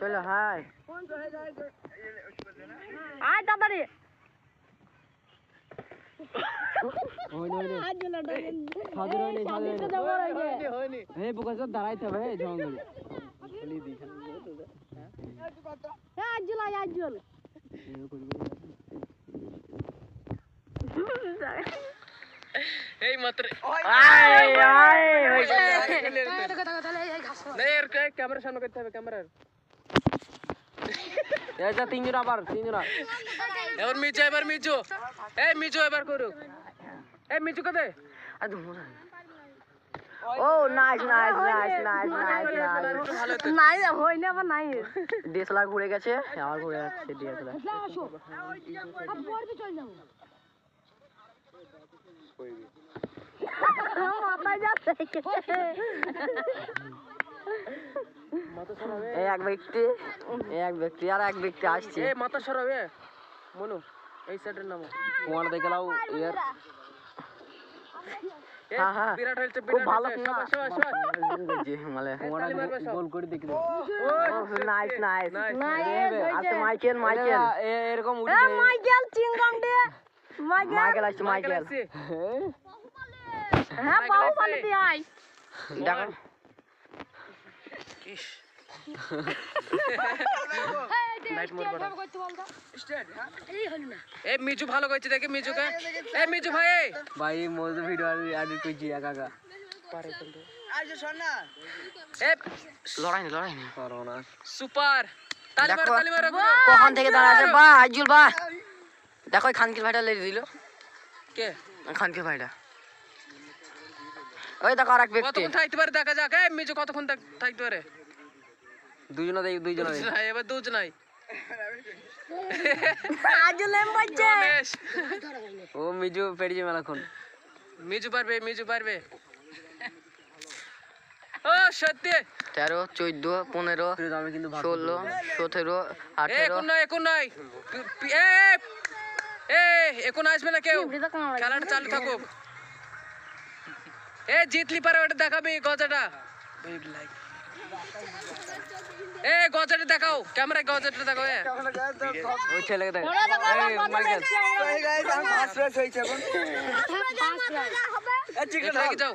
চলো হাই আয় তাড়াতাড়ি হইনি হইনি আজ জন্য ডরেন সাদের হইনি সাদের সাদিকটা দেবো রইছে হে বুকা সব দাঁড়াইতে হবে জঙ্গলে এ আজ জল আয় আজ জল এই মাত্র আয় আয় হইছে দেখো দেখো তাহলে এই ঘাস নাই আর ক্যামেরা সামনে করতে হবে ক্যামেরার এই যা তিনজন আবার তিনজন এবার মিচু এবার মিচু এই মিচু এবার করু। এই মিচু কবে আরে মোরা ও nice nice nice nice nice nice ভালো হতো নাই নাই। ডিএসএলআর ঘুরে গেছে আবার ঘুরে যাচ্ছে ডিএসএলআর। আসো। আর পড়বি চল যাব। মাথা যাচ্ছে। এই এক ব্যক্তি এই এক ব্যক্তি আর এক ব্যক্তি আসছে। এ মাথা সরাবে মনু এই সাইডের নাম। তোমার দেখে লাও ইয়ার। বিরাট হয়েছে বিরাট ভালো মানে। গোল করে দেখি নাইস নাইস. Michael Michael. এরকম এ মাইকেল চিংগম দে। মাইকেল। মাইকেল আসছে মাইকেল হ্যাঁ দেখো ইস। লাইট মোর বড় করতে বলতো এই হল না এ মিজু ভালো কইছে দেখে মিজুকে। এ মিজু ভাই ভাই মজা ভিডিও এডিট করছি একা একা এ লড়াই নি লড়াই নি। করো সুপার। তালি মারো দেখো। তালি মারো কখন থেকে দাঁড়া আছে? বা আজুল বা। দেখো খানকির ভাইটা লেগে দিল। কে? খানকির ভাইটা। ওই দেখো আর এক ব্যক্তি। কতক্ষণ থাকতে পারে দেখা যাক। এ মিজু কতক্ষণ থাক- থাকতে পারে? দুজনে দেই দুজনে দেই এবার আজ লেম বাজছে ও মিজু পেড়িয়ে মিজু পারবে মিজু পারবে। ও সত্যি। তেরো চোদ্দ পনেরো ষোলো সতেরো এ আঠেরো এখন নয় এখন নয় পি- পি- এ এখন আসবে না কেউ। খেলাটা চালু থাকুক। এ জিতলি পারে ওটা দেখাবি গজাটা। এ গজাটা দেখাও। ক্যামেরা গজাটা দেখাও এ। ওই ছেলেকে দেখ। ওরা দেখো এই, হবে। এ, থাকি যাও